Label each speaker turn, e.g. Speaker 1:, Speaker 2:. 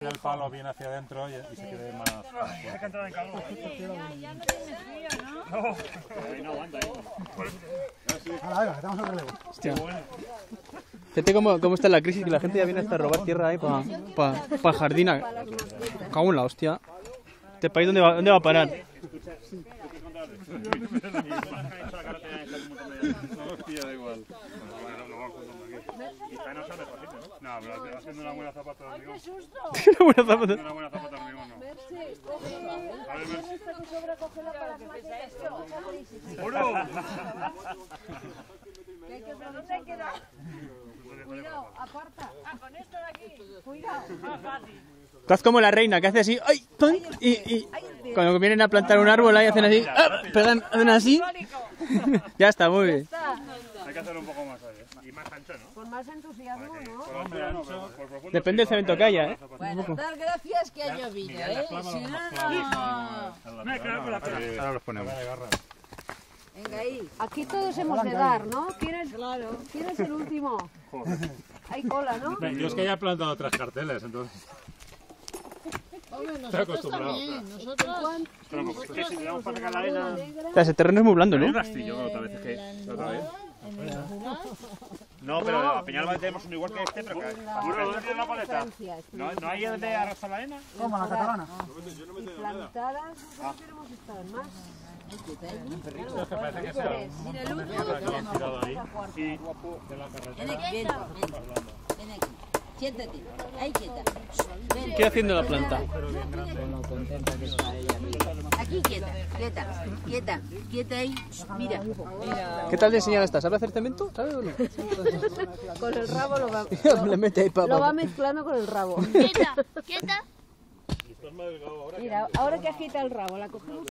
Speaker 1: el palo bien hacia adentro y, y se quede más.
Speaker 2: Hay que entrar en calor.
Speaker 3: Ya, ya no tienes frío, ¿no?
Speaker 2: Ahí no aguanta, ¿eh?
Speaker 4: Ahora, venga, que estamos en relevo.
Speaker 5: Hostia. Fíjate cómo, cómo está la crisis, que la gente ya viene hasta a robar tierra ahí para pa, jardín. Cago en la hostia. ¿Este país dónde va, dónde va a parar?
Speaker 1: Hostia, da igual.
Speaker 2: Y no sabe mejor sitio, ¿no?
Speaker 1: No, pero haciendo una buena zapata de hormigón.
Speaker 3: susto!
Speaker 5: Una buena zapata.
Speaker 1: Una buena zapata de hormigón, no.
Speaker 3: Merce, coge esta que sobra, cógela para las que ¿Pero dónde hay que dar? Cuidado, aparta. Ah, con esto de aquí. Cuidado. Más fácil.
Speaker 5: Estás como la reina que hace así. ¡Ay! ¡pum! Y, y cuando vienen a plantar un árbol ahí hacen así. ¡ah! Pegan, hacen así. Ya está, muy bien.
Speaker 3: Está.
Speaker 1: Hay que hacer un poco más ahí, ¿eh?
Speaker 2: Y más ancho, ¿no?
Speaker 3: Con más entusiasmo, ¿no?
Speaker 5: Depende del cemento que haya, ¿eh?
Speaker 6: Bueno, dar gracias que ha llovido, ¿eh? Si no, no.
Speaker 1: Ahora los ponemos.
Speaker 6: Venga ahí.
Speaker 3: Aquí todos hemos de dar, ¿no? ¿Quién es, claro. ¿Quién es el último? Hay cola, ¿no?
Speaker 1: Yo es que ya he plantado tres carteles, entonces.
Speaker 6: Hombre,
Speaker 1: Estoy
Speaker 6: nosotros
Speaker 1: acostumbrado.
Speaker 6: también. Nosotros.
Speaker 2: Es que si le damos para sacar la arena...
Speaker 5: O sea, ese terreno es muy blando,
Speaker 1: Hay un
Speaker 5: ¿no?
Speaker 1: rastrillo otra vez, es que. la otra vez.
Speaker 2: No, pero a Peñalba tenemos uno igual que este, pero que... ¿Seguro dónde tiene la paleta? ¿No, ¿No hay donde arrastrar la arena?
Speaker 4: ¿Cómo, la catalana?
Speaker 3: y plantadas, no queremos estar más.
Speaker 1: Es que parece que sea un
Speaker 6: Mira, el último.
Speaker 1: que han tirado ahí.
Speaker 2: Sí.
Speaker 1: De la carretera.
Speaker 6: Ven aquí, ven, ven. Ven aquí. Siéntate. Ahí quieta. Ven.
Speaker 5: ¿Qué haciendo la planta?
Speaker 6: Aquí quieta, quieta, quieta, quieta ahí. Mira.
Speaker 5: ¿Qué tal de enseñada estás? ¿Sabe hacer cemento? ¿Sabe o no?
Speaker 3: Con el rabo lo va,
Speaker 5: Le mete ahí
Speaker 3: lo va mezclando con el rabo.
Speaker 7: Quieta, quieta.
Speaker 3: Mira, ahora que agita el rabo, la cogemos